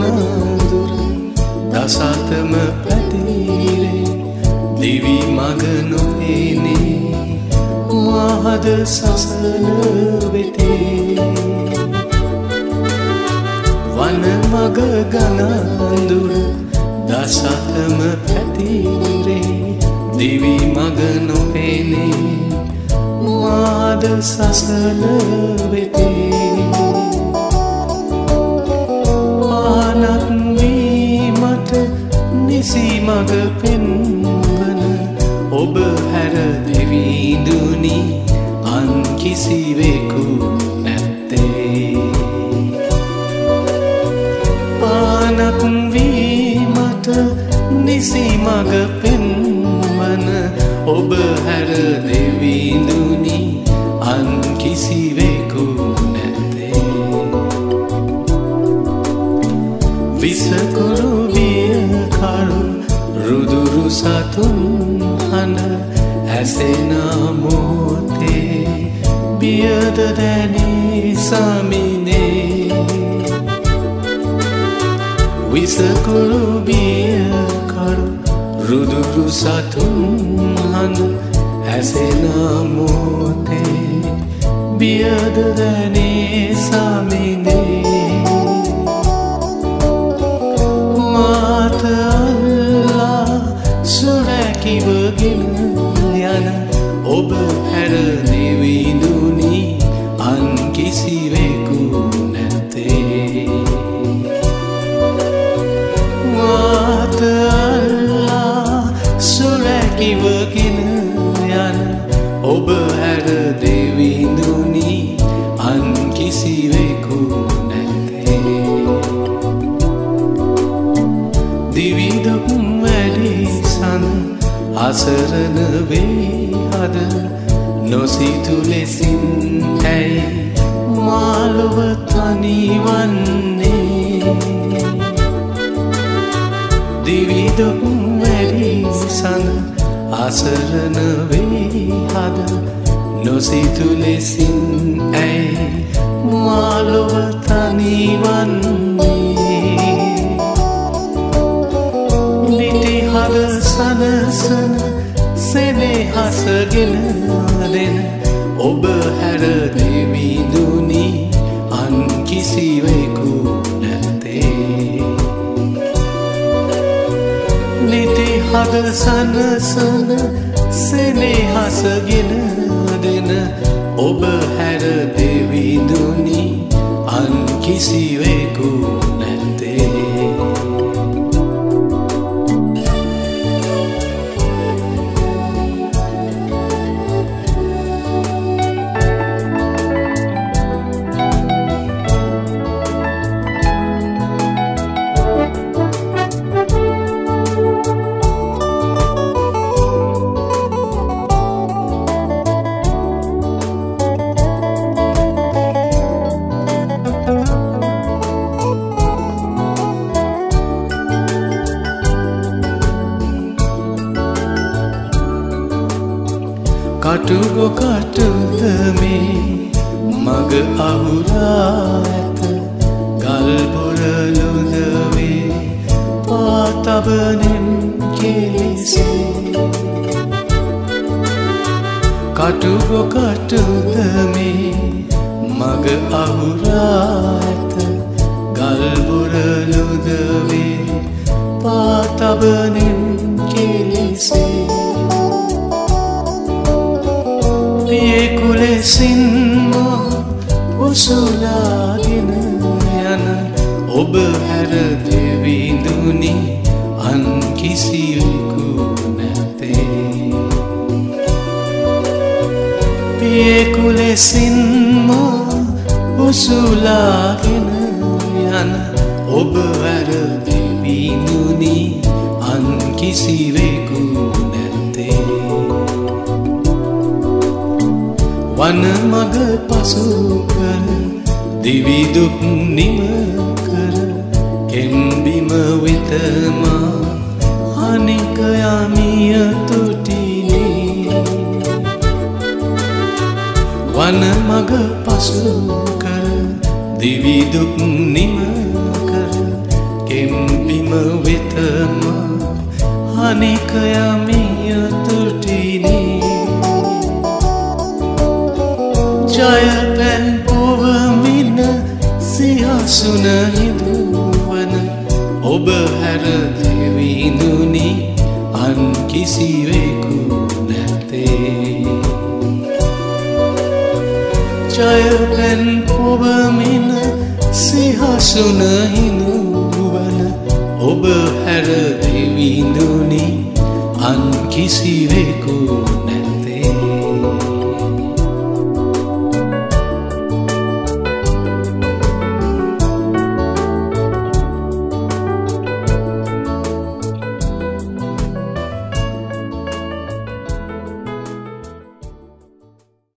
මග ගනදුර දසාතම පැතිරේ. දිවි මග නොපේනේ මහද සසල වෙතේ. වන මග ගනදුර දසතම පැතිරේ. දිවි මග නොපේනේ මාද සසල වෙතේ. නිසි මග පෙන්වන ඔබ හැර දෙවීදුනි අන් කිසිවෙකු නැත්තේ. පානත්වීමට නිසි මග පෙන්වන ඔබ හැර දෙවීදුනි අන් කිසිවෙකු නැත්තේ. විසකුරු වියකරු රුදුරු සතුන් හඬ ඇසෙන මොහොතේ බියද දැනී සමිනේ. විසකුරු බියකරු රුදුරු සතුන් හඬ ඇසෙන මොහොතේ බියද දැනේ සමිනේ. හැර දෙවිදුනි අන් කිසිවෙකු නැතේ මාතල්ලා සුරැකිවගෙන යන ඔබ හැර දෙවිදුනි අන් කිසිවෙකු නැතේ දිවිදකුම් වැඩි සන අසරණ වේ අද නොසිතු ලෙසින් ඇයි මාලොව තනිවන්නේ? දිවිදකුම් වැඩි සන අසරණ වේ අද නොසිතු ලෙසින් ඇයි මාලොව තනිවන්නේ? නිටි හද සනසන සෙනෙහසගෙන දෙන සනසන කටුගො කටුද මේ? මග අහුරා ඇත. ගල්පොරලොද වේ පාතබනෙන් කෙලෙසේ. කටුගො කටුද මේ? මග අහුරා ඇත. ගල්බොරලොද වේ පාතබනෙන් කෙලෙසේ. පියෙකුලෙසින්ම උසුලාගෙන යන ඔබ හැර දෙවිදුනි අන් කිසිවෙකු නැතේ. පියෙකුලෙසින්ම උසුලාගෙන යන ඔබ හැර දෙවිදුනි අන් කිසිවෙකු වන මග පසු කර දිවිදුක් නිම කර කෙම්බිම වෙතමා අනික යමිය තුටිනේ. වන මග පසු කර දිවිදුක් නිම කර කෙම්බිම වෙතම අනිකයමිය කිසිවෙකු නැතේ ජයපැන් පොබමින සිහසුන හිනුවන ඔබ හැර දෙවිඳුනි අන් කිසිවෙකු